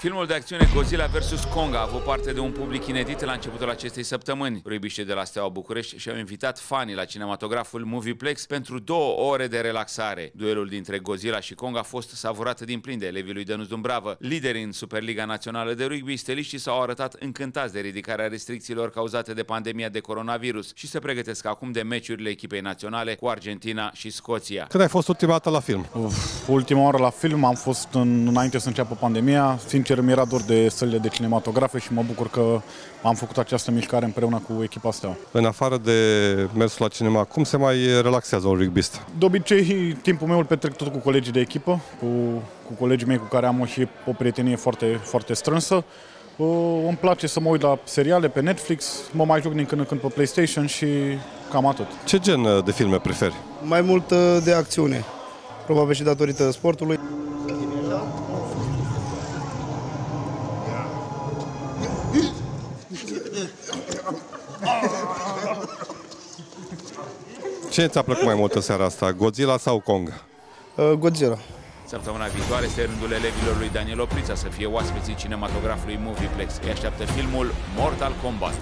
Filmul de acțiune Godzilla vs. Kong a avut parte de un public inedit la începutul acestei săptămâni. Ruibiștii de la Steaua București și-au invitat fanii la cinematograful Movieplex pentru două ore de relaxare. Duelul dintre Godzilla și Kong a fost savurat din plin de elevii lui Dănuț Dumbravă. Liderii în Superliga Națională de Rugby, steliștii s-au arătat încântați de ridicarea restricțiilor cauzate de pandemia de coronavirus și se pregătesc acum de meciurile echipei naționale cu Argentina și Scoția. Când ai fost ultima dată la film? Uf, ultima oară la film am fost în, înainte să înceapă pandemia. Sincer, mi-era dor de sălile de cinematografe și mă bucur că am făcut această mișcare împreună cu echipa asta. În afară de mersul la cinema, cum se mai relaxează un rugbist? De obicei, timpul meu îl petrec tot cu colegii de echipă, cu, cu colegii mei cu care am o și o prietenie foarte, foarte strânsă. Uh, îmi place să mă uit la seriale pe Netflix, mă mai joc din când în când pe PlayStation și cam atât. Ce gen uh, de filme preferi? Mai mult uh, de acțiune, probabil și datorită sportului. Ce ți-a plăcut mai mult în seara asta, Godzilla sau Kong? Uh, Godzilla. Săptămâna viitoare este rândul elevilor lui Daniel Oprița să fie oaspeții cinematografului Movieplex. Îi așteaptă filmul Mortal Kombat.